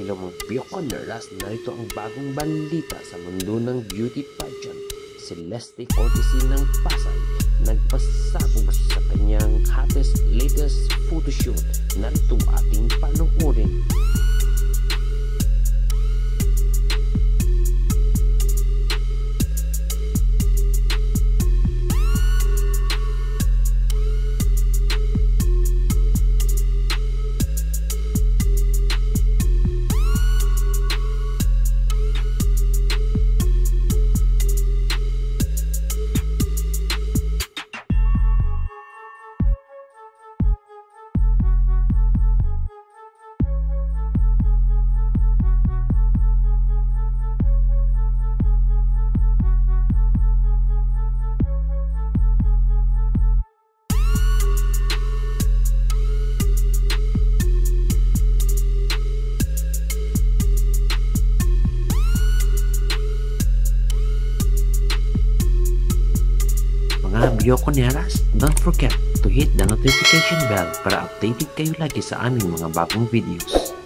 Hello mga Bioconers, narito ang bagong balita sa mundo ng beauty pageant. Celeste Cortesi ng Pasay nagpasabog sa kanyang hottest latest photoshoot. Narito ating panoorin. Mga Bioconeras, don't forget to hit the notification bell para updated kayo lagi sa aming mga bagong videos.